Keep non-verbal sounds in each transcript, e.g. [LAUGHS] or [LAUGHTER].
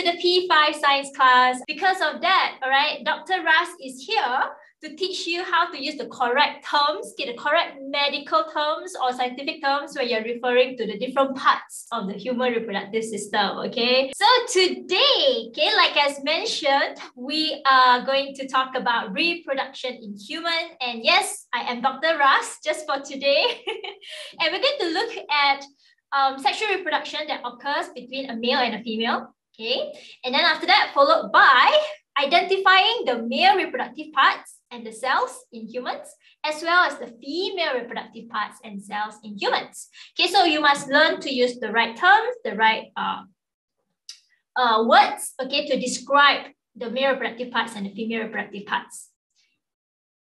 to the P5 science class. Because of that, all right, Dr. Ras is here to teach you how to use the correct terms, get the correct medical terms or scientific terms when you're referring to the different parts of the human reproductive system, okay? So today, okay, like as mentioned, we are going to talk about reproduction in human. And yes, I am Dr. Ras just for today. [LAUGHS] and we're going to look at um, sexual reproduction that occurs between a male and a female, okay? And then after that, followed by identifying the male reproductive parts and the cells in humans, as well as the female reproductive parts and cells in humans. Okay, so you must learn to use the right terms, the right uh, uh, words, okay, to describe the male reproductive parts and the female reproductive parts.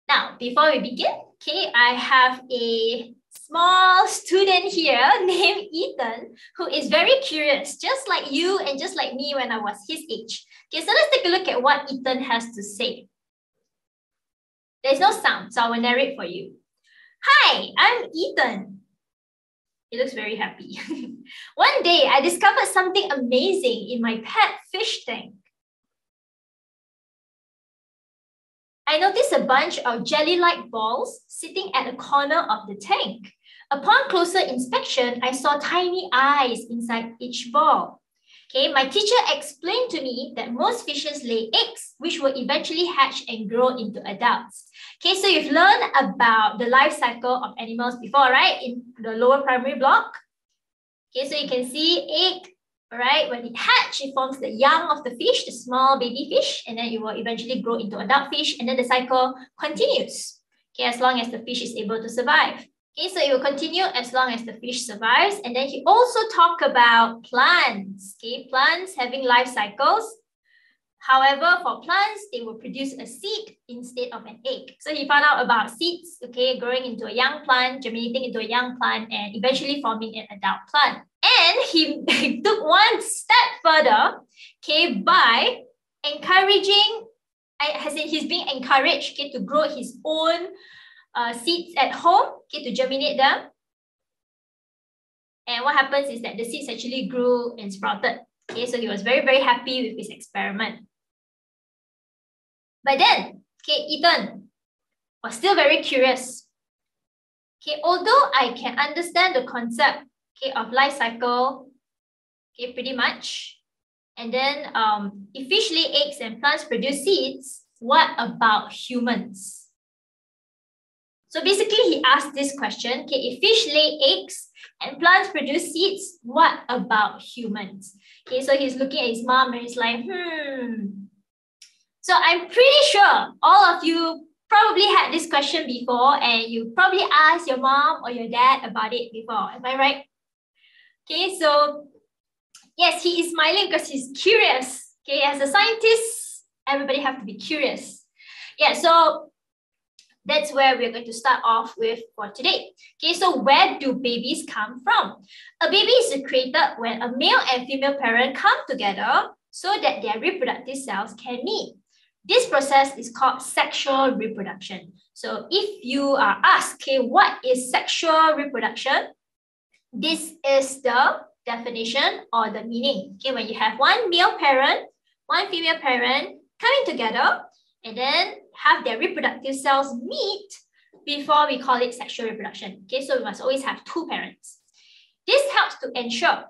Now, before we begin, okay, I have a small student here [LAUGHS] named Ethan, who is very curious, just like you and just like me when I was his age. Okay, so let's take a look at what Ethan has to say. There's no sound, so I will narrate for you. Hi, I'm Ethan. He looks very happy. [LAUGHS] One day, I discovered something amazing in my pet fish tank. I noticed a bunch of jelly-like balls sitting at the corner of the tank. Upon closer inspection, I saw tiny eyes inside each ball. Okay, my teacher explained to me that most fishes lay eggs, which will eventually hatch and grow into adults. Okay, so you've learned about the life cycle of animals before, right? In the lower primary block. Okay, so you can see egg, right? When it hatch, it forms the young of the fish, the small baby fish, and then it will eventually grow into adult fish, and then the cycle continues. Okay, as long as the fish is able to survive. Okay, so it will continue as long as the fish survives. And then he also talked about plants. Okay, plants having life cycles. However, for plants, they will produce a seed instead of an egg. So he found out about seeds, okay, growing into a young plant, germinating into a young plant, and eventually forming an adult plant. And he, [LAUGHS] took one step further, okay, by encouraging, as in he's being encouraged, okay, to grow his own uh, seeds at home okay, to germinate them. And what happens is that the seeds actually grew and sprouted. Okay, so he was very, very happy with his experiment. But then, okay, Ethan was still very curious. Okay, although I can understand the concept okay, of life cycle, okay, pretty much. And then um, if fish lay eggs and plants produce seeds, what about humans? So basically, he asked this question, okay, if fish lay eggs and plants produce seeds, what about humans? Okay, so he's looking at his mom and he's like, hmm. So I'm pretty sure all of you probably had this question before and you probably asked your mom or your dad about it before. Am I right? Okay, so yes, he is smiling because he's curious. Okay, as a scientist, everybody have to be curious. Yeah, so that's where we're going to start off with for today. Okay, so where do babies come from? A baby is created when a male and female parent come together so that their reproductive cells can meet. This process is called sexual reproduction. So if you are asked, okay, what is sexual reproduction? This is the definition or the meaning. Okay, when you have one male parent, one female parent coming together, and then have their reproductive cells meet before we call it sexual reproduction. Okay, so we must always have two parents. This helps to ensure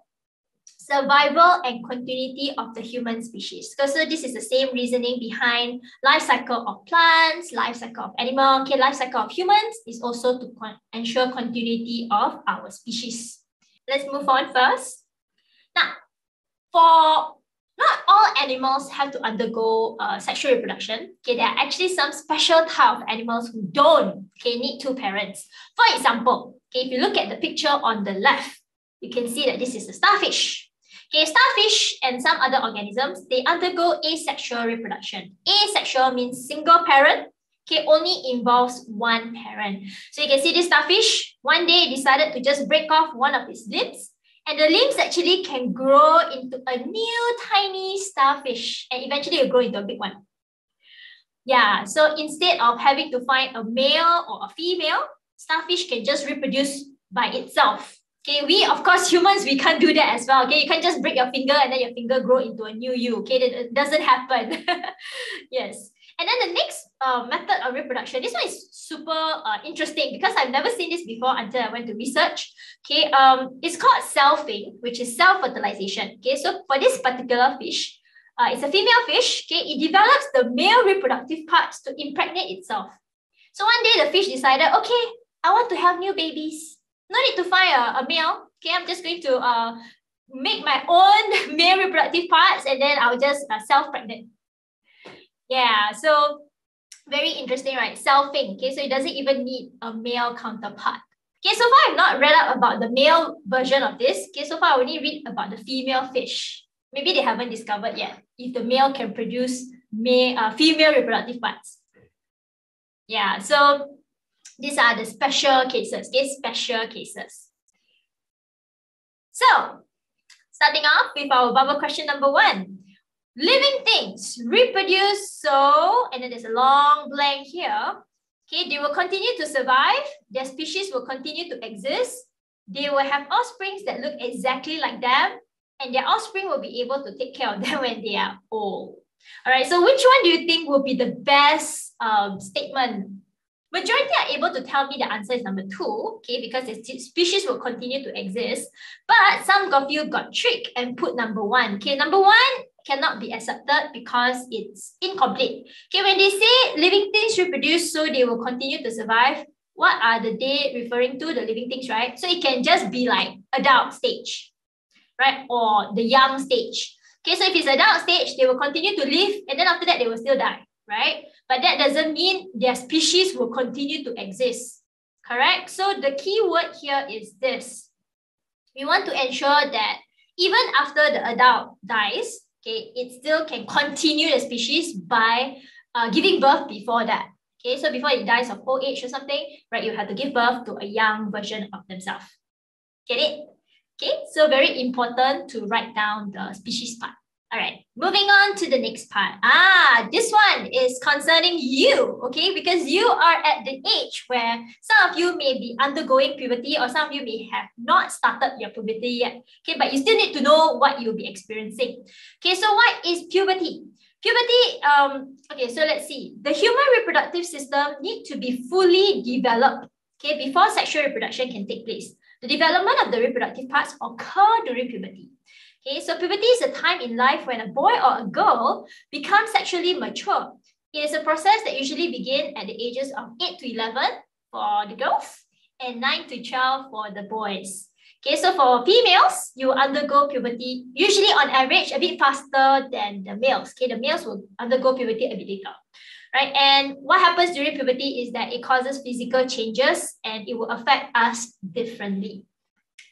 survival and continuity of the human species. So this is the same reasoning behind life cycle of plants, life cycle of animal, okay, life cycle of humans is also to con ensure continuity of our species. Let's move on first. Now, for not all animals have to undergo uh, sexual reproduction. Okay, there are actually some special type of animals who don't okay, need two parents. For example, okay, if you look at the picture on the left, you can see that this is a starfish. Okay, starfish and some other organisms, they undergo asexual reproduction. Asexual means single parent, okay, only involves one parent. So you can see this starfish, one day decided to just break off one of its limbs and the limbs actually can grow into a new tiny starfish and eventually it'll grow into a big one. Yeah, so instead of having to find a male or a female, starfish can just reproduce by itself. Okay, we, of course, humans, we can't do that as well. Okay, you can't just break your finger and then your finger grow into a new you. Okay, it doesn't happen. [LAUGHS] yes. And then the next uh, method of reproduction, this one is super uh, interesting because I've never seen this before until I went to research. Okay, um, it's called selfing, which is self-fertilization. Okay, so for this particular fish, uh, it's a female fish. Okay, it develops the male reproductive parts to impregnate itself. So one day the fish decided, okay, I want to have new babies. No need to find a, a male. Okay, I'm just going to uh, make my own [LAUGHS] male reproductive parts and then I'll just uh, self-pregnant. Yeah, so very interesting, right? Selfing. Okay, so it doesn't even need a male counterpart. Okay, so far I've not read up about the male version of this. Okay, so far I only read about the female fish. Maybe they haven't discovered yet if the male can produce male, uh, female reproductive parts. Yeah, so these are the special cases, okay, special cases. So, starting off with our bubble question number one. Living things reproduce so, and then there's a long blank here. Okay, they will continue to survive. Their species will continue to exist. They will have offsprings that look exactly like them, and their offspring will be able to take care of [LAUGHS] them when they are old. All right, so which one do you think will be the best um, statement? Majority are able to tell me the answer is number two, okay, because the species will continue to exist. But some of you got tricked and put number one. Okay, number one cannot be accepted because it's incomplete. Okay, when they say living things reproduce so they will continue to survive, what are the they referring to, the living things, right? So it can just be like adult stage, right? Or the young stage. Okay, so if it's adult stage, they will continue to live and then after that, they will still die, right? But that doesn't mean their species will continue to exist, correct? So the key word here is this. We want to ensure that even after the adult dies, okay, it still can continue the species by uh, giving birth before that. Okay, so before it dies of old age or something, right, you have to give birth to a young version of themselves. Get it? Okay, so very important to write down the species part. All right, moving on to the next part. Ah, this one is concerning you, okay? Because you are at the age where some of you may be undergoing puberty or some of you may have not started your puberty yet, okay? But you still need to know what you'll be experiencing. Okay, so what is puberty? Puberty, um, okay, so let's see. The human reproductive system need to be fully developed, okay, before sexual reproduction can take place. The development of the reproductive parts occur during puberty. Okay, so puberty is a time in life when a boy or a girl becomes sexually mature. It is a process that usually begins at the ages of 8 to 11 for the girls and 9 to 12 for the boys. Okay, so for females, you undergo puberty usually on average a bit faster than the males. Okay, the males will undergo puberty a bit later. Right, and what happens during puberty is that it causes physical changes and it will affect us differently.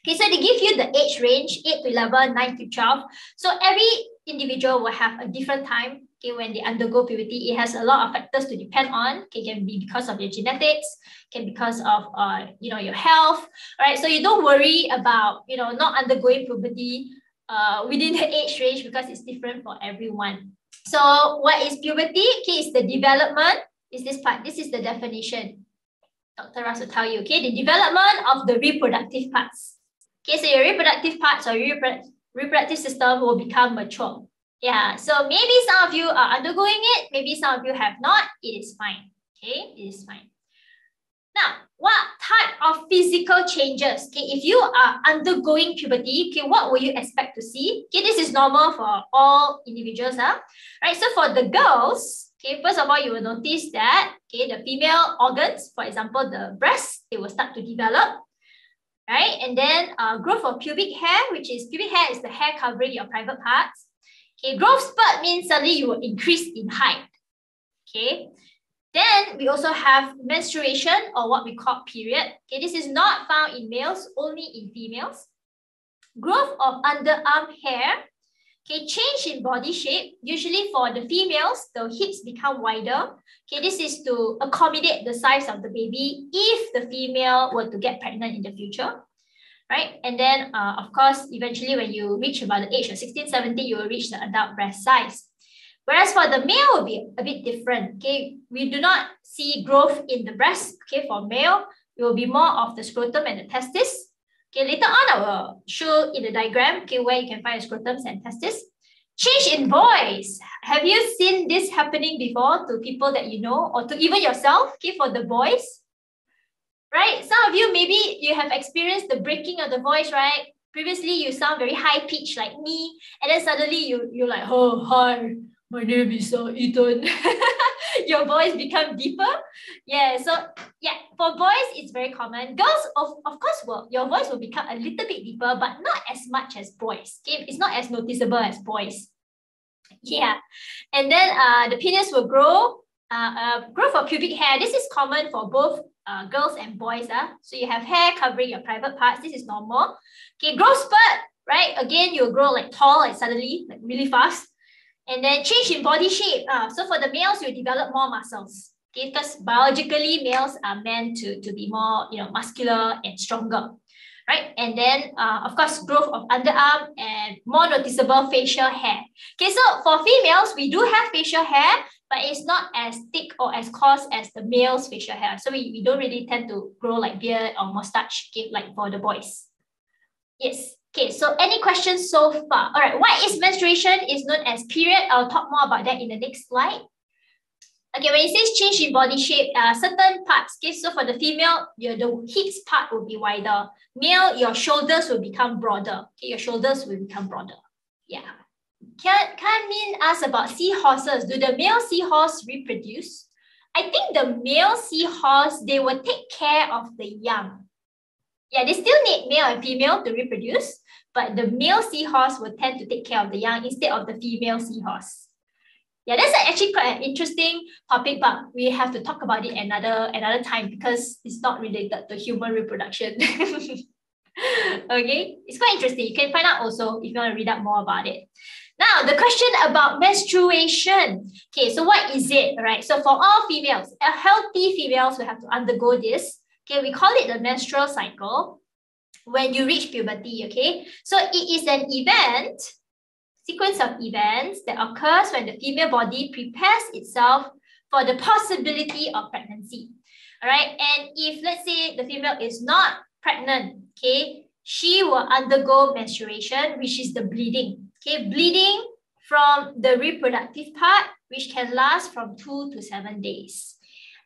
Okay, so they give you the age range, 8 to 11, 9 to 12. So every individual will have a different time okay, when they undergo puberty. It has a lot of factors to depend on. Okay, can be because of your genetics, can because of uh, you know, your health. Right, so you don't worry about you know not undergoing puberty uh, within the [LAUGHS] age range because it's different for everyone. So what is puberty? Okay, it's the development. Is this part? This is the definition. Dr. Russ will tell you, okay, the development of the reproductive parts. Okay, so your reproductive parts or your reproductive system will become mature. Yeah, so maybe some of you are undergoing it, maybe some of you have not, it is fine. Okay, it is fine. Now, what type of physical changes? Okay, if you are undergoing puberty, okay, what will you expect to see? Okay, this is normal for all individuals. Huh? Right, so for the girls, okay, first of all, you will notice that okay, the female organs, for example, the breasts, they will start to develop right? And then uh, growth of pubic hair, which is pubic hair is the hair covering your private parts. Okay, growth spurt means suddenly you will increase in height. Okay, then we also have menstruation or what we call period. Okay, this is not found in males, only in females. Growth of underarm hair Okay, change in body shape. Usually for the females, the hips become wider. Okay, this is to accommodate the size of the baby if the female were to get pregnant in the future. Right? And then, uh, of course, eventually when you reach about the age of 16, 17, you will reach the adult breast size. Whereas for the male will be a bit different. Okay, we do not see growth in the breast. Okay, for male, it will be more of the scrotum and the testis. Okay, later on I will show in the diagram okay, where you can find scrotums and testes. Change in voice. Have you seen this happening before to people that you know or to even yourself? Okay, for the voice, right? Some of you maybe you have experienced the breaking of the voice, right? Previously, you sound very high pitched like me, and then suddenly you you're like, oh hi, my name is uh, Ethan. [LAUGHS] Your voice become deeper. Yeah, so yeah, for boys it's very common. Girls, of, of course, will your voice will become a little bit deeper, but not as much as boys. Okay, it's not as noticeable as boys. Yeah, and then uh, the penis will grow. Uh, uh, growth of pubic hair. This is common for both uh, girls and boys. Uh. So you have hair covering your private parts. This is normal. Okay, growth spurt, right? Again, you'll grow like tall, like suddenly, like really fast. And then change in body shape. Uh, so for the males, you develop more muscles. Okay, because biologically, males are meant to, to be more, you know, muscular and stronger. Right. And then, uh, of course, growth of underarm and more noticeable facial hair. Okay, so for females, we do have facial hair, but it's not as thick or as coarse as the male's facial hair. So we, we don't really tend to grow like beard or mustache, okay, like for the boys. Yes. Okay, so any questions so far? All right, what is menstruation is known as period. I'll talk more about that in the next slide. Okay, when it says change in body shape, uh, certain parts, okay, so for the female, your the hips part will be wider. Male, your shoulders will become broader. Okay, your shoulders will become broader. Yeah. Can, can mean ask about seahorses. Do the male seahorse reproduce? I think the male seahorse, they will take care of the young. Yeah, they still need male and female to reproduce, but the male seahorse will tend to take care of the young instead of the female seahorse. Yeah, that's actually quite an interesting topic, but we have to talk about it another another time because it's not related to human reproduction. [LAUGHS] okay, it's quite interesting. You can find out also if you want to read up more about it. Now, the question about menstruation. Okay, so what is it, right? So for all females, healthy females will have to undergo this. Okay, we call it the menstrual cycle when you reach puberty, okay? So it is an event, sequence of events that occurs when the female body prepares itself for the possibility of pregnancy, all right? And if, let's say, the female is not pregnant, okay, she will undergo menstruation, which is the bleeding, okay? Bleeding from the reproductive part, which can last from two to seven days.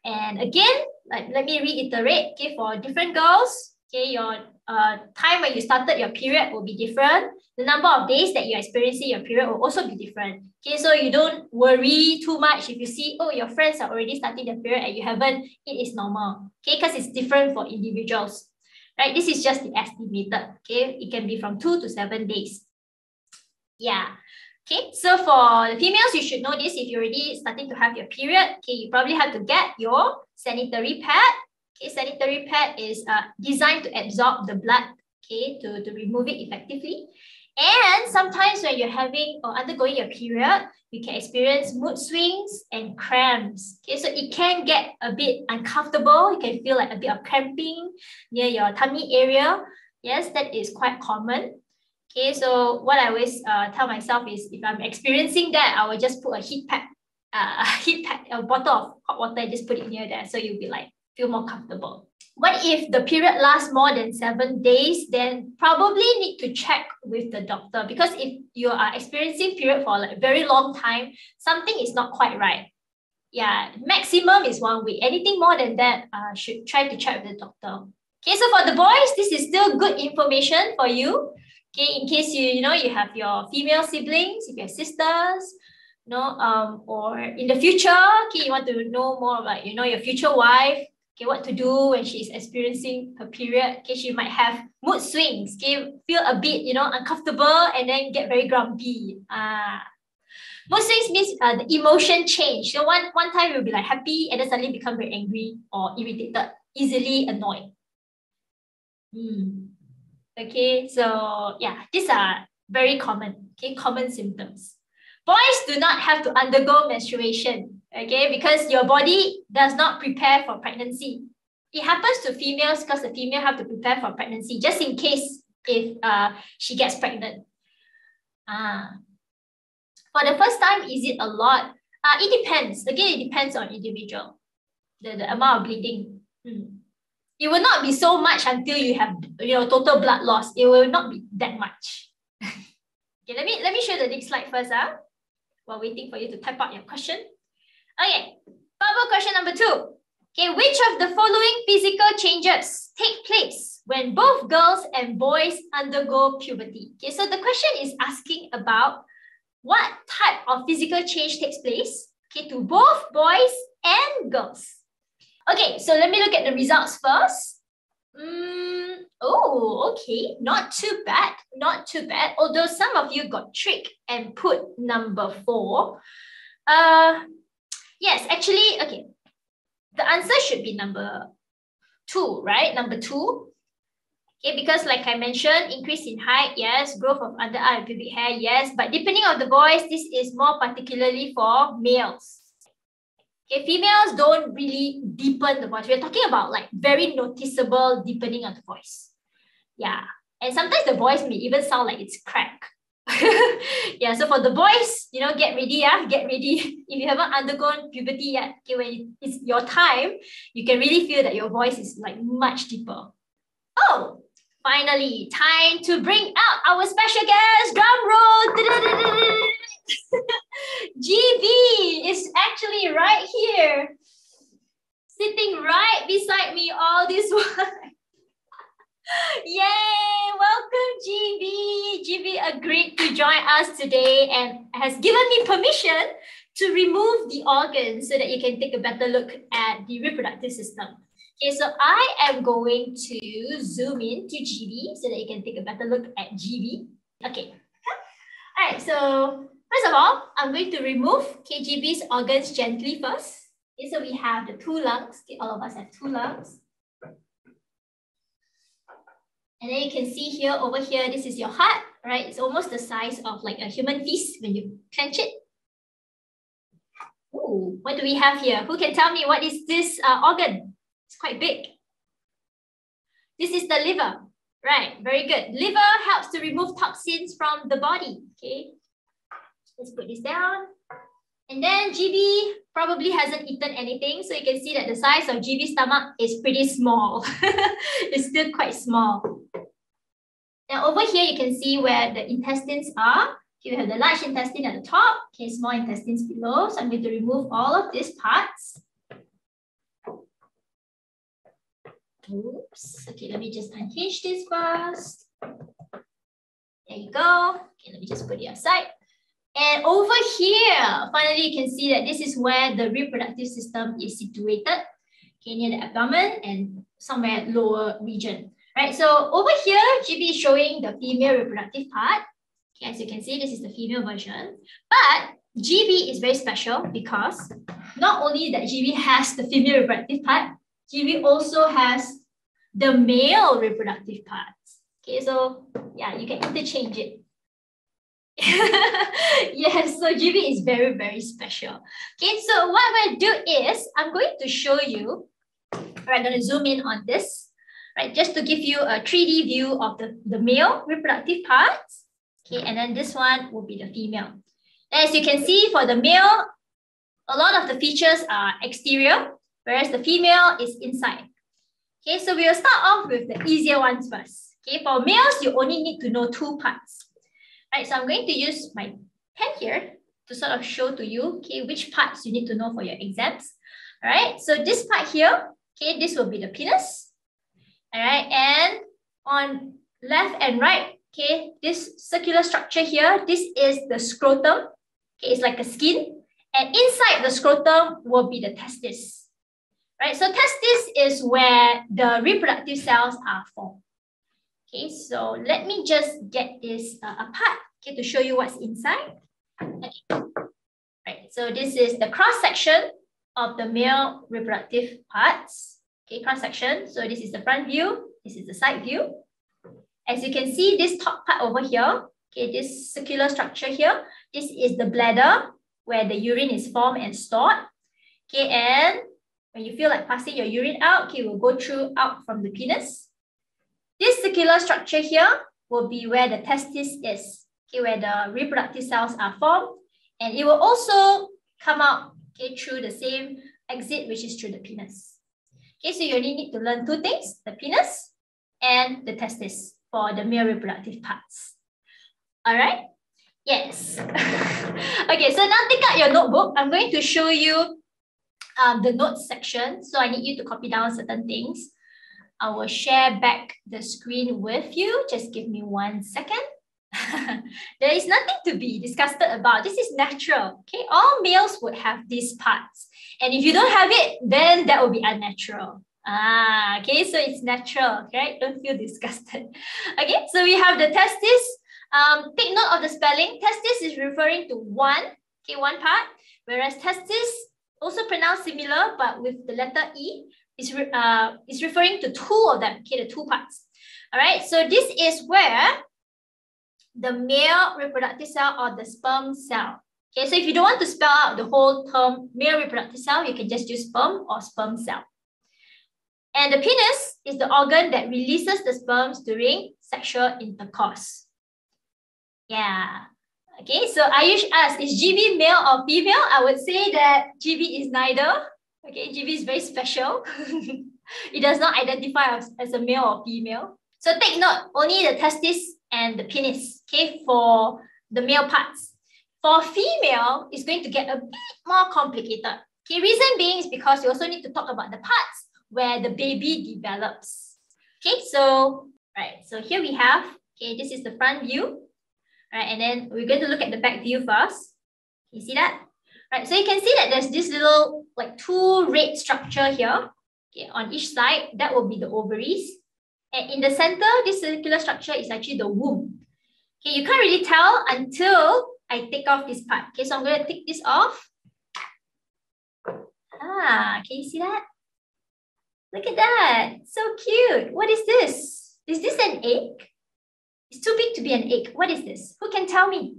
And again, like, let me reiterate, okay, for different girls, okay, your uh, time when you started your period will be different. The number of days that you're experiencing your period will also be different. Okay, so you don't worry too much if you see, oh, your friends are already starting their period and you haven't, it is normal. Okay, because it's different for individuals. Right, this is just the estimated. Okay, it can be from two to seven days. Yeah. Okay, so for the females, you should know this if you're already starting to have your period. Okay, you probably have to get your sanitary pad Okay, sanitary pad is uh, designed to absorb the blood, okay, to, to remove it effectively. And sometimes when you're having or undergoing your period, you can experience mood swings and cramps. Okay, so it can get a bit uncomfortable. You can feel like a bit of cramping near your tummy area. Yes, that is quite common. Okay, so what I always uh, tell myself is if I'm experiencing that, I will just put a heat pad, uh, a [LAUGHS] heat pad, a bottle of hot water just put it near there. So you'll be like feel more comfortable. What if the period lasts more than seven days? Then probably need to check with the doctor because if you are experiencing period for like a very long time, something is not quite right. Yeah, maximum is one week. Anything more than that, uh, should try to check with the doctor. Okay, so for the boys, this is still good information for you. Okay, in case you you know you have your female siblings, if you have sisters, know, um, or in the future, okay, you want to know more about you know your future wife okay, what to do when she's experiencing her period. Okay, she might have mood swings, okay, feel a bit, you know, uncomfortable and then get very grumpy. Ah. Mood swings means uh, the emotion change. So one, one time you'll be like happy and then suddenly become very angry or irritated, easily annoyed. Hmm. Okay, so yeah, these are very common, okay, common symptoms. Boys do not have to undergo menstruation okay? Because your body does not prepare for pregnancy. It happens to females because the female have to prepare for pregnancy just in case if uh, she gets pregnant. Ah. For the first time, is it a lot? Uh, it depends. Again, it depends on individual, the, the amount of bleeding. Hmm. it will not be so much until you have you know total blood loss. It will not be that much. [LAUGHS] okay, let me let me show the next slide first. Uh, while waiting for you to type out your question. Okay, bubble question number two. Okay, which of the following physical changes take place when both girls and boys undergo puberty? Okay, so the question is asking about what type of physical change takes place okay, to both boys and girls. Okay, so let me look at the results first. Mm, oh, okay, not too bad, not too bad. Although some of you got tricked and put number four. Uh, yes, actually, okay. The answer should be number two, right? Number two. Okay, because like I mentioned, increase in height, yes. Growth of under eye pubic hair, yes. But depending on the voice, this is more particularly for males. Okay, females don't really deepen the voice. We're talking about like very noticeable deepening of the voice. Yeah. And sometimes the voice may even sound like it's crack. [LAUGHS] yeah, so for the boys, you know, get ready, yeah, get ready. [LAUGHS] If you haven't undergone puberty yet, okay, when it's your time, you can really feel that your voice is like much deeper. Oh, finally, time to bring out our special guest. Drum roll. [LAUGHS] GB is actually right here, sitting right beside me all this while. Yay! Welcome, GB. GB agreed to join us today and has given me permission to remove the organs so that you can take a better look at the reproductive system. Okay, so I am going to zoom in to GB so that you can take a better look at GB. Okay. All right, so first of all, I'm going to remove KGB's organs gently first. Okay, so we have the two lungs. Okay, all of us have two lungs. And then you can see here, over here, this is your heart, right? It's almost the size of like a human fist when you clench it. Ooh, what do we have here? Who can tell me what is this uh, organ? It's quite big. This is the liver. Right, very good. Liver helps to remove toxins from the body. Okay, let's put this down. And then GB probably hasn't eaten anything. So you can see that the size of GB's stomach is pretty small. [LAUGHS] it's still quite small. Now over here, you can see where the intestines are. Okay, we have the large intestine at the top, okay, small intestines below. So I'm going to remove all of these parts. Oops. Okay, let me just unhinge this first. There you go. Okay, let me just put it aside. And over here, finally, you can see that this is where the reproductive system is situated, okay, near the abdomen and somewhere lower region. Right, so over here, GB is showing the female reproductive part. Okay, as you can see, this is the female version. But GB is very special because not only that GB has the female reproductive part, GB also has the male reproductive parts. Okay, so yeah, you can interchange it. [LAUGHS] yes, so GB is very, very special. Okay, so what I'm going to do is I'm going to show you, right, I'm going to zoom in on this, right, just to give you a 3D view of the, the male reproductive parts. Okay, and then this one will be the female. As you can see for the male, a lot of the features are exterior, whereas the female is inside. Okay, so we'll start off with the easier ones first. Okay, for males, you only need to know two parts. Right, so I'm going to use my pen here to sort of show to you, okay, which parts you need to know for your exams. All right, so this part here, okay, this will be the penis. All right, and on left and right, okay, this circular structure here, this is the scrotum. Okay, it's like a skin. And inside the scrotum will be the testis right? So testis is where the reproductive cells are formed. Okay, so let me just get this uh, apart okay, to show you what's inside. Okay. Right, so this is the cross section of the male reproductive parts. Okay, cross section. So this is the front view. This is the side view. As you can see, this top part over here, okay, this circular structure here, this is the bladder where the urine is formed and stored. Okay, and when you feel like passing your urine out, okay, will go through out from the penis. This circular structure here will be where the testis is, okay, where the reproductive cells are formed. And it will also come out okay, through the same exit, which is through the penis. Okay, so you only need to learn two things, the penis and the testis for the male reproductive parts. All right? Yes. [LAUGHS] okay, so now take out your notebook. I'm going to show you um, the notes section. So I need you to copy down certain things. I will share back the screen with you. Just give me one second. [LAUGHS] there is nothing to be disgusted about. This is natural. Okay, all males would have these parts. And if you don't have it, then that will be unnatural. Ah, okay, so it's natural, right? Don't feel disgusted. [LAUGHS] Okay, so we have the testis. Um, take note of the spelling. Testis is referring to one, okay, one part, whereas testes, also pronounced similar, but with the letter E, is, re uh, is referring to two of them, okay, the two parts. All right, so this is where the male reproductive cell or the sperm cell. Okay, so if you don't want to spell out the whole term male reproductive cell, you can just use sperm or sperm cell. And the penis is the organ that releases the sperms during sexual intercourse. Yeah. Okay, so Ayush asked, is GB male or female? I would say that GB is neither. Okay, GB is very special. [LAUGHS] it does not identify as, as a male or female. So take note, only the testis and the penis, okay, for the male parts. For female, it's going to get a bit more complicated. Okay, reason being is because you also need to talk about the parts where the baby develops. Okay, so, right, so here we have, okay, this is the front view. Right, and then we're going to look at the back view first. You see that? Right, so you can see that there's this little like two red structure here. Okay, on each side, that will be the ovaries. And in the center, this circular structure is actually the womb. Okay, you can't really tell until I take off this part. Okay, so I'm going to take this off. Ah, can you see that? Look at that. So cute. What is this? Is this an egg? It's too big to be an egg. What is this? Who can tell me?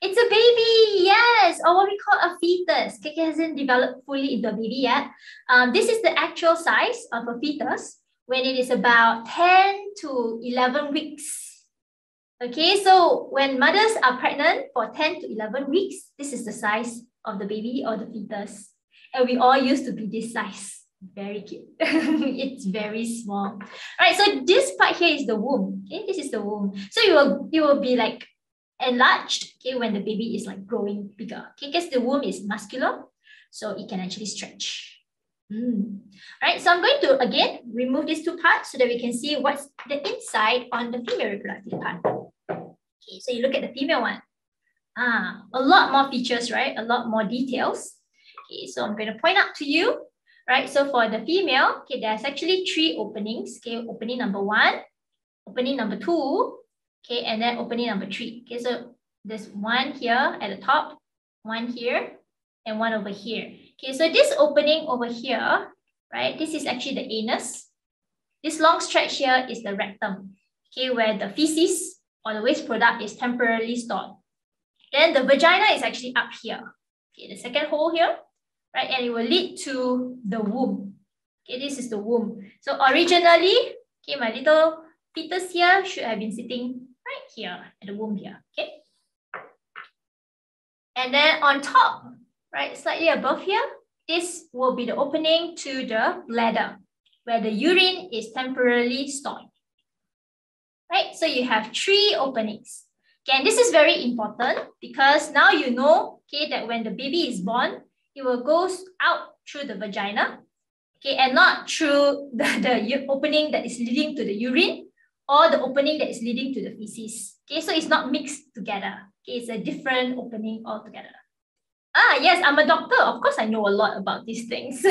It's a baby, yes, or what we call a fetus. It hasn't developed fully into a baby yet. Um, this is the actual size of a fetus when it is about 10 to 11 weeks. Okay, so when mothers are pregnant for 10 to 11 weeks, this is the size of the baby or the fetus. And we all used to be this size. Very cute. [LAUGHS] it's very small. All right, so this part here is the womb. Okay, this is the womb. So you will, you will be like enlarged okay, when the baby is like growing bigger. Okay, because the womb is muscular, so it can actually stretch. Mm. All right, so I'm going to again remove these two parts so that we can see what's the inside on the female reproductive part. Okay, so you look at the female one. Ah, a lot more features, right? A lot more details. Okay, so I'm going to point out to you, right? So for the female, okay, there's actually three openings. Okay, opening number one, opening number two, okay, and then opening number three. Okay, so there's one here at the top, one here, and one over here. Okay, so this opening over here, right, this is actually the anus. This long stretch here is the rectum, okay, where the feces or the waste product is temporarily stored. Then the vagina is actually up here. Okay, the second hole here, right? And it will lead to the womb. Okay, this is the womb. So originally, okay, my little fetus here should have been sitting right here at the womb here, okay? And then on top, right, slightly above here, this will be the opening to the bladder, where the urine is temporarily stored. Right, so you have three openings. And this is very important because now you know, okay, that when the baby is born, it will go out through the vagina, okay, and not through [LAUGHS] the, the opening that is leading to the urine or the opening that is leading to the feces. Okay, so it's not mixed together. Okay, it's a different opening altogether. Ah, yes, I'm a doctor. Of course, I know a lot about these things. [LAUGHS]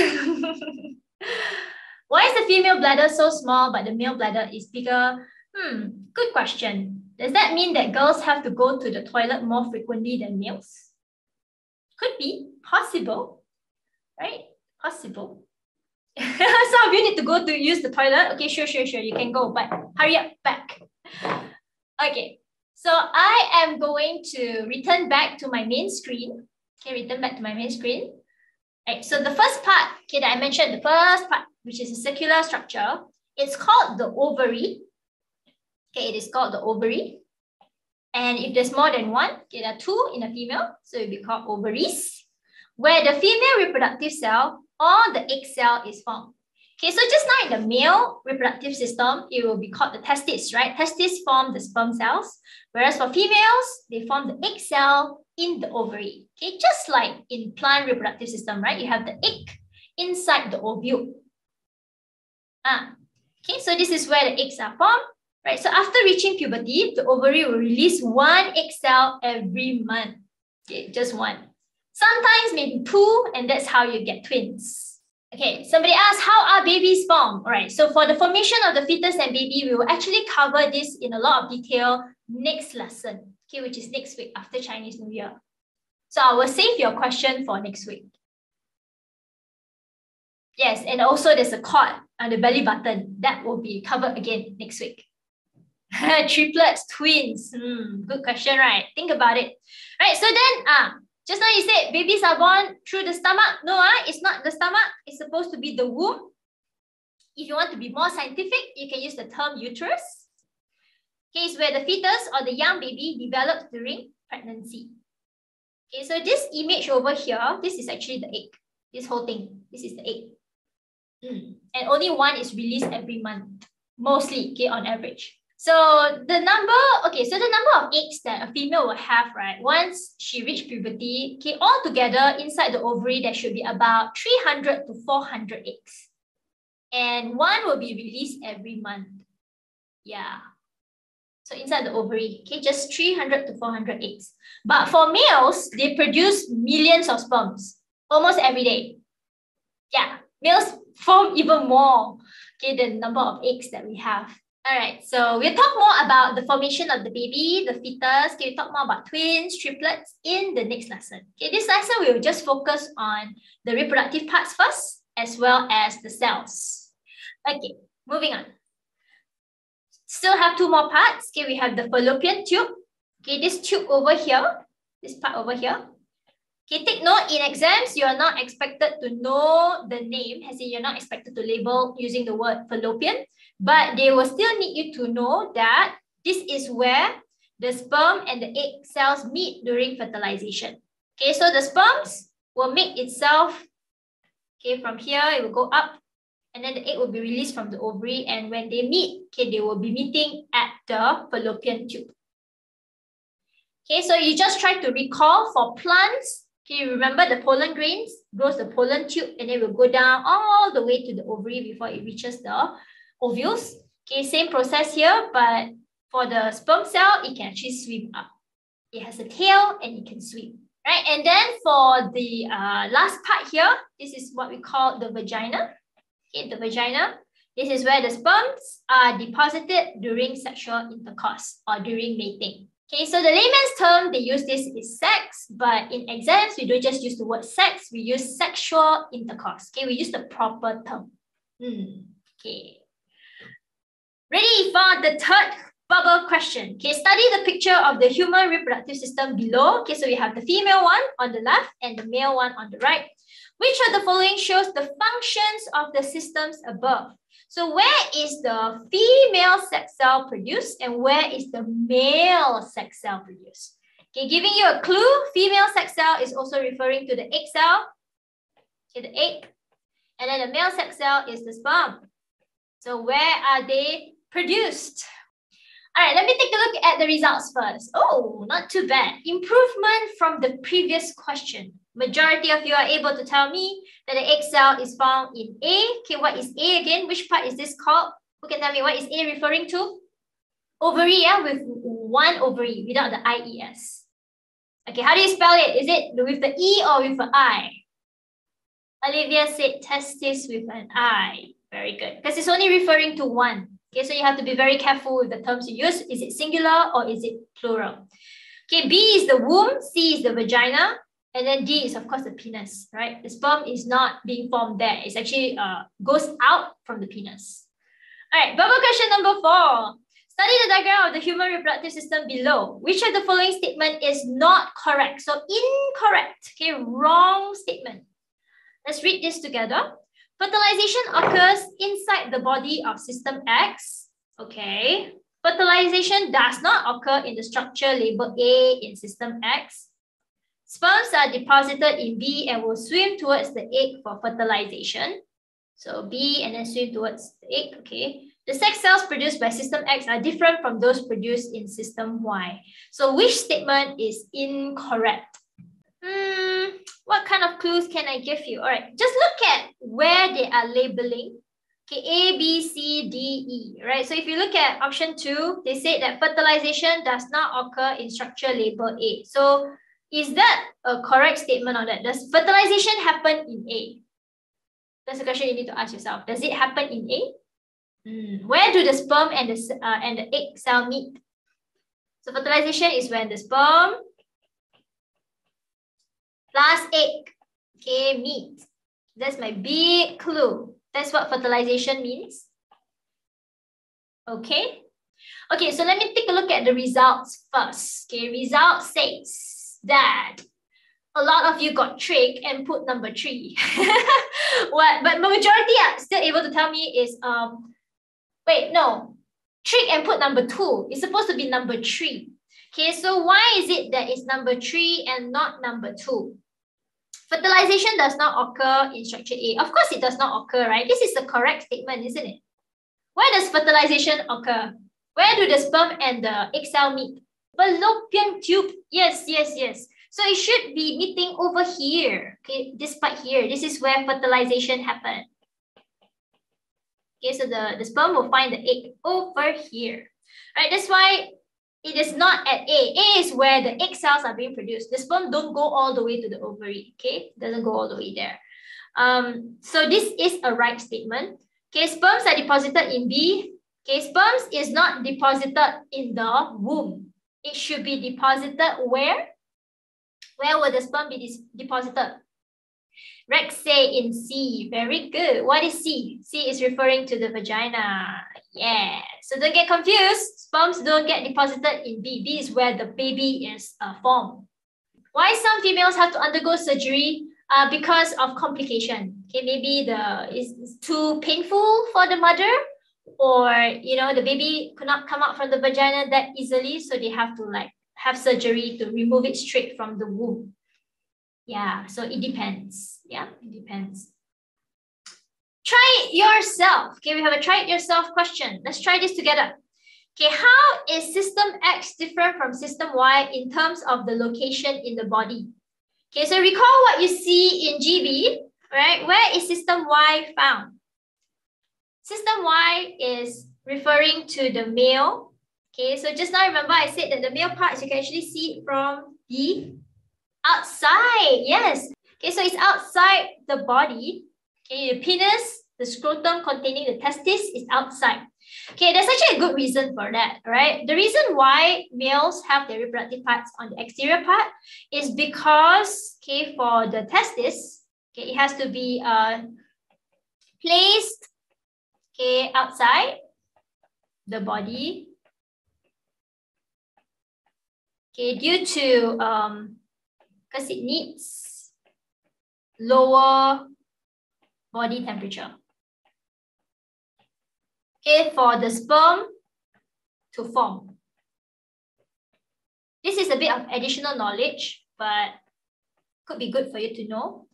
Why is the female bladder so small but the male bladder is bigger? Hmm, good question. Does that mean that girls have to go to the toilet more frequently than males? Could be, possible, right? Possible. [LAUGHS] Some of you need to go to use the toilet. Okay, sure, sure, sure. You can go, but hurry up back. Okay, so I am going to return back to my main screen. Okay, return back to my main screen. Right, so the first part, okay, that I mentioned, the first part, which is a circular structure, it's called the ovary. Okay, it is called the ovary. And if there's more than one, okay, there are two in a female, so it will be called ovaries, where the female reproductive cell or the egg cell is formed. Okay, so just now in the male reproductive system, it will be called the testis, right? Testis form the sperm cells, whereas for females, they form the egg cell in the ovary. Okay, just like in plant reproductive system, right? You have the egg inside the ovule. Ah, okay, so this is where the eggs are formed, right? So after reaching puberty, the ovary will release one egg cell every month. Okay, just one. Sometimes maybe two, and that's how you get twins. Okay, somebody asked, how are babies formed? All right, so for the formation of the fetus and baby, we will actually cover this in a lot of detail next lesson, okay, which is next week after Chinese New Year. So I will save your question for next week. Yes, and also there's a cord on the belly button that will be covered again next week. [LAUGHS] Triplets, twins. Hmm, good question, right? Think about it. Right, so then uh, just now you said babies are born through the stomach. No, uh, it's not the stomach. It's supposed to be the womb. If you want to be more scientific, you can use the term uterus. Okay, it's where the fetus or the young baby develops during pregnancy. Okay, so this image over here, this is actually the egg. This whole thing, this is the egg. Mm. And only one is released every month, mostly, okay, on average. So the number, okay, so the number of eggs that a female will have, right, once she reach puberty, okay, all together inside the ovary, there should be about 300 to 400 eggs. And one will be released every month. Yeah. So inside the ovary, okay, just 300 to 400 eggs. But for males, they produce millions of sperms almost every day. Yeah, males form even more, okay, the number of eggs that we have. All right, so we'll talk more about the formation of the baby, the fetus. Okay, we'll talk more about twins, triplets in the next lesson. Okay, this lesson we will just focus on the reproductive parts first, as well as the cells. Okay, moving on. Still have two more parts. Okay, we have the fallopian tube. Okay, this tube over here, this part over here. Okay, take note in exams, you are not expected to know the name, as in you're not expected to label using the word fallopian but they will still need you to know that this is where the sperm and the egg cells meet during fertilization. Okay, so the sperms will make itself, okay, from here, it will go up and then the egg will be released from the ovary. And when they meet, okay, they will be meeting at the fallopian tube. Okay, so you just try to recall for plants, okay, remember the pollen grains, grows the pollen tube and then will go down all the way to the ovary before it reaches the ovules. Okay, same process here, but for the sperm cell, it can actually swim up. It has a tail and it can swim, right? And then for the uh, last part here, this is what we call the vagina. Okay, the vagina. This is where the sperms are deposited during sexual intercourse or during mating. Okay, so the layman's term they use this is sex, but in exams, we don't just use the word sex, we use sexual intercourse. Okay, we use the proper term. Hmm. Okay. Ready for the third bubble question. Okay, study the picture of the human reproductive system below. Okay, so we have the female one on the left and the male one on the right. Which of the following shows the functions of the systems above? So where is the female sex cell produced and where is the male sex cell produced? Okay, giving you a clue, female sex cell is also referring to the egg cell, okay, the egg, and then the male sex cell is the sperm. So where are they produced. All right, let me take a look at the results first. Oh, not too bad. Improvement from the previous question. Majority of you are able to tell me that the egg cell is found in A. Okay, what is A again? Which part is this called? Who can tell me what is A referring to? Ovary, yeah, with one ovary without the IES. Okay, how do you spell it? Is it with the E or with an I? Olivia said testis with an I. Very good. Because it's only referring to one. Okay, so you have to be very careful with the terms you use. Is it singular or is it plural? Okay, B is the womb, C is the vagina, and then D is of course the penis, right? The sperm is not being formed there. It's actually uh, goes out from the penis. All right, bubble question number four. Study the diagram of the human reproductive system below. Which of the following statement is not correct? So incorrect, okay, wrong statement. Let's read this together. Fertilization occurs inside the body of system X. Okay. Fertilization does not occur in the structure labeled A in system X. Sperms are deposited in B and will swim towards the egg for fertilization. So B and then swim towards the egg, okay. The sex cells produced by system X are different from those produced in system Y. So which statement is incorrect? Hmm, what kind of clues can I give you? All right, just look at where they are labeling. Okay, A, B, C, D, E, right? So if you look at option two, they say that fertilization does not occur in structure label A. So is that a correct statement on that? Does fertilization happen in A? That's a question you need to ask yourself. Does it happen in A? Mm. Where do the sperm and the, uh, and the egg cell meet? So fertilization is when the sperm egg, okay, meet. That's my big clue. That's what fertilization means. Okay. Okay, so let me take a look at the results first. Okay, result says that a lot of you got tricked and put number three. [LAUGHS] what but majority are still able to tell me is um Wait, no. Trick and put number two. It's supposed to be number three. Okay, so why is it that it's number three and not number two? Fertilization does not occur in structure A. Of course, it does not occur, right? This is the correct statement, isn't it? Where does fertilization occur? Where do the sperm and the egg cell meet? Fallopian tube. Yes, yes, yes. So it should be meeting over here. Okay, this part here. This is where fertilization happens. Okay, so the, the sperm will find the egg over here. Right, that's why it is not at A. A is where the egg cells are being produced. The sperm don't go all the way to the ovary, okay? It doesn't go all the way there. Um, so this is a right statement. Okay, sperms are deposited in B. Okay, sperms is not deposited in the womb. It should be deposited where? Where will the sperm be deposited? Rex say in C. Very good. What is C? C is referring to the vagina. Yeah. So don't get confused. Sperms don't get deposited in B. B is where the baby is uh, formed. Why some females have to undergo surgery? Uh, because of complication. Okay, maybe the is too painful for the mother, or you know the baby could not come out from the vagina that easily, so they have to like have surgery to remove it straight from the womb. Yeah, so it depends. Yeah, it depends. Try it yourself. Okay, we have a try it yourself question. Let's try this together. Okay, how is system X different from system Y in terms of the location in the body? Okay, so recall what you see in GB, right? Where is system Y found? System Y is referring to the male. Okay, so just now remember I said that the male parts you can actually see from the Outside, yes. Okay, so it's outside the body. Okay, the penis, the scrotum containing the testis is outside. Okay, there's actually a good reason for that, right? The reason why males have their reproductive parts on the exterior part is because, okay, for the testis, okay, it has to be uh, placed, okay, outside the body, okay, due to um, because it needs lower body temperature. Okay, for the sperm to form. This is a bit of additional knowledge, but could be good for you to know.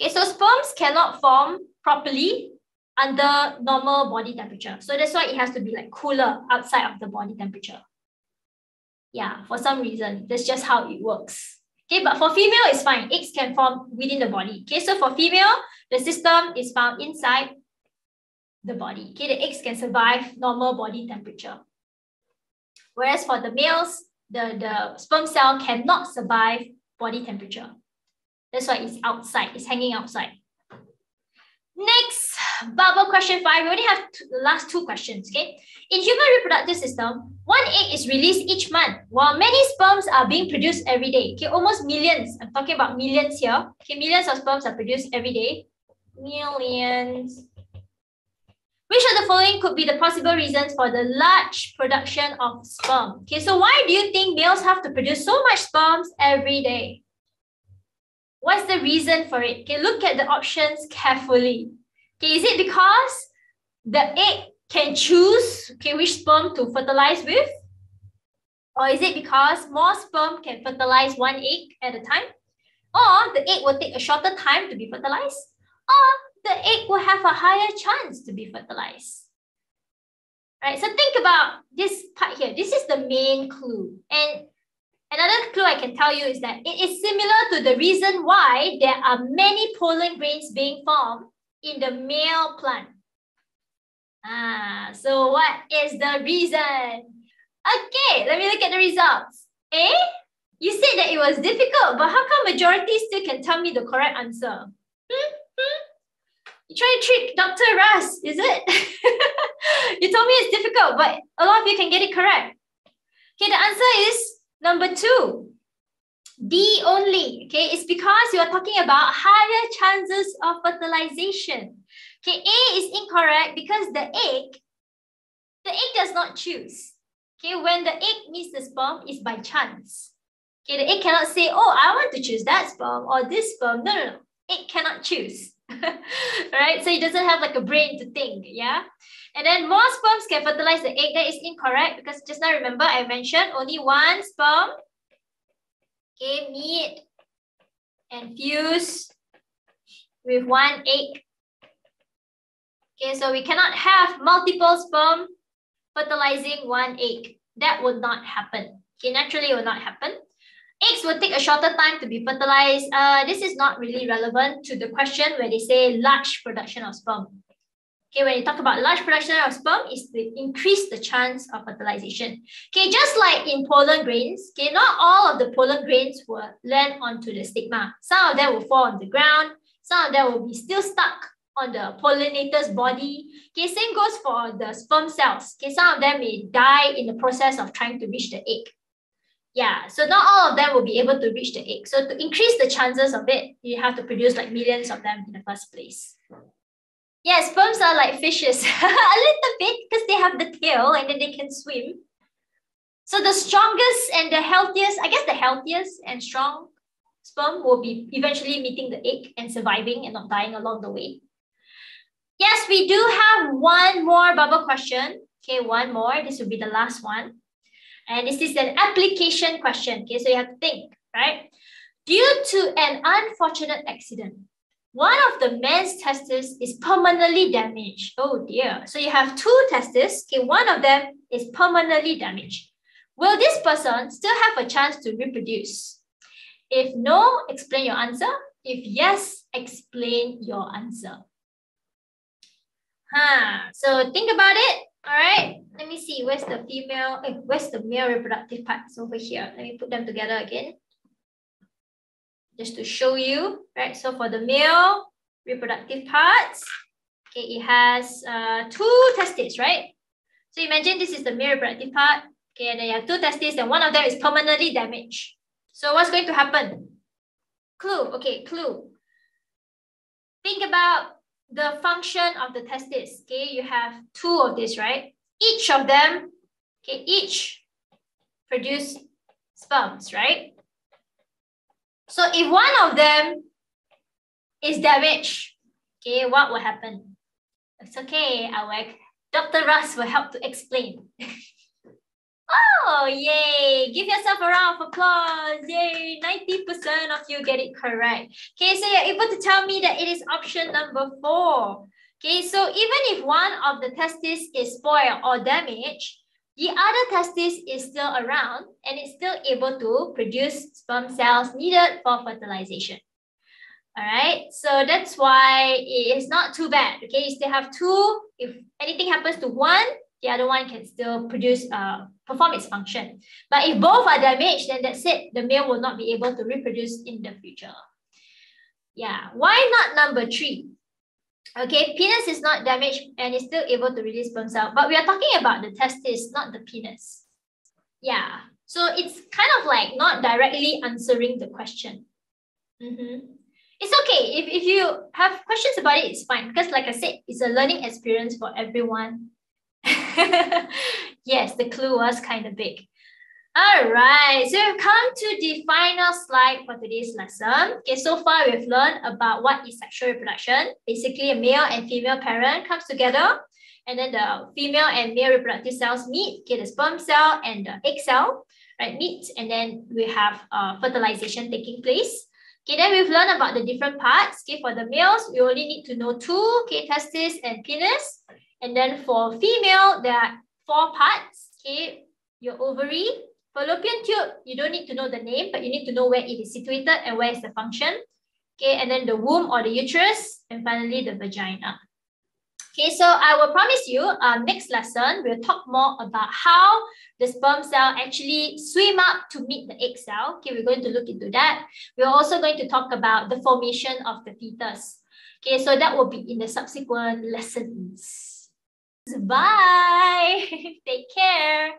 Okay, so sperms cannot form properly under normal body temperature. So that's why it has to be like cooler outside of the body temperature. Yeah, for some reason, that's just how it works. Okay, but for female, it's fine. Eggs can form within the body. Okay, so for female, the system is found inside the body. Okay, the eggs can survive normal body temperature. Whereas for the males, the, the sperm cell cannot survive body temperature. That's why it's outside, it's hanging outside. Next, bubble question five. We only have the last two questions, okay? In human reproductive system, one egg is released each month, while many sperms are being produced every day. Okay, almost millions. I'm talking about millions here. Okay, millions of sperms are produced every day. Millions. Which of the following could be the possible reasons for the large production of sperm? Okay, so why do you think males have to produce so much sperms every day? What's the reason for it? Okay, look at the options carefully. Okay, is it because the egg can choose okay, which sperm to fertilize with? Or is it because more sperm can fertilize one egg at a time? Or the egg will take a shorter time to be fertilized? Or the egg will have a higher chance to be fertilized? Right, so think about this part here. This is the main clue. And another clue I can tell you is that it is similar to the reason why there are many pollen grains being formed in the male plant. Ah, so what is the reason? Okay, let me look at the results. Eh? You said that it was difficult, but how come majority still can tell me the correct answer? Hmm? Hmm? You try to trick Dr. Russ, is it? [LAUGHS] you told me it's difficult, but a lot of you can get it correct. Okay, the answer is number two. D only. Okay, it's because you are talking about higher chances of fertilization. Okay, A is incorrect because the egg, the egg does not choose. Okay, when the egg meets the sperm, is by chance. Okay, the egg cannot say, oh, I want to choose that sperm or this sperm. No, no, no. It cannot choose. [LAUGHS] right? So it doesn't have like a brain to think, yeah? And then more sperms can fertilize the egg. That is incorrect because just now remember I mentioned only one sperm okay, and fuse with one egg. Okay, so we cannot have multiple sperm fertilizing one egg. That would not happen. Okay, naturally it will not happen. Eggs will take a shorter time to be fertilized. Uh, this is not really relevant to the question where they say large production of sperm. Okay, when you talk about large production of sperm, is to increase the chance of fertilization. Okay, just like in pollen grains, okay, not all of the pollen grains will land onto the stigma. Some of them will fall on the ground. Some of them will be still stuck on the pollinator's body. Okay, same goes for the sperm cells. Okay, some of them may die in the process of trying to reach the egg. Yeah, so not all of them will be able to reach the egg. So to increase the chances of it, you have to produce like millions of them in the first place. Yeah, sperms are like fishes, [LAUGHS] a little bit because they have the tail and then they can swim. So the strongest and the healthiest, I guess the healthiest and strong sperm will be eventually meeting the egg and surviving and not dying along the way. Yes, we do have one more bubble question. Okay, one more. This will be the last one. And this is an application question. Okay, so you have to think, right? Due to an unfortunate accident, one of the man's testes is permanently damaged. Oh dear. So you have two testes. Okay, one of them is permanently damaged. Will this person still have a chance to reproduce? If no, explain your answer. If yes, explain your answer. Huh. So think about it. All right, let me see. Where's the female? Eh, where's the male reproductive parts over here? Let me put them together again. Just to show you, right? So for the male reproductive parts, okay, it has uh, two testes, right? So imagine this is the male reproductive part. Okay, and then you have two testes, and one of them is permanently damaged. So what's going to happen? Clue. Okay, clue. Think about the function of the testes, okay, you have two of these, right? Each of them, okay, each produce sperms, right? So if one of them is damaged, okay, what will happen? It's okay, our Dr. Russ will help to explain. [LAUGHS] Oh, yay. Give yourself a round of applause. Yay. 90% of you get it correct. Okay, so you're able to tell me that it is option number four. Okay, so even if one of the testes is spoiled or damaged, the other testis is still around and it's still able to produce sperm cells needed for fertilization. All right, so that's why it is not too bad. Okay, you still have two. If anything happens to one, the other one can still produce, uh, perform its function. But if both are damaged, then that's it. The male will not be able to reproduce in the future. Yeah, why not number three? Okay, penis is not damaged and is still able to release sperm cell, but we are talking about the testis, not the penis. Yeah, so it's kind of like not directly answering the question. Mm -hmm. It's okay. If, if you have questions about it, it's fine. Because like I said, it's a learning experience for everyone. [LAUGHS] yes, the clue was kind of big. All right, so we've come to the final slide for today's lesson. Okay, so far we've learned about what is sexual reproduction. Basically, a male and female parent comes together, and then the female and male reproductive cells meet, okay, the sperm cell and the egg cell. right, meet, and then we have uh, fertilization taking place. Okay, then we've learned about the different parts. Okay, for the males, we only need to know two, okay, testes and penis. And then for female, there are four parts. Okay, your ovary, fallopian tube, you don't need to know the name, but you need to know where it is situated and where is the function. Okay, and then the womb or the uterus, and finally the vagina. Okay, so I will promise you, uh, next lesson, we'll talk more about how the sperm cell actually swim up to meet the egg cell. Okay, we're going to look into that. We're also going to talk about the formation of the fetus. Okay, so that will be in the subsequent lessons. Bye. [LAUGHS] Take care.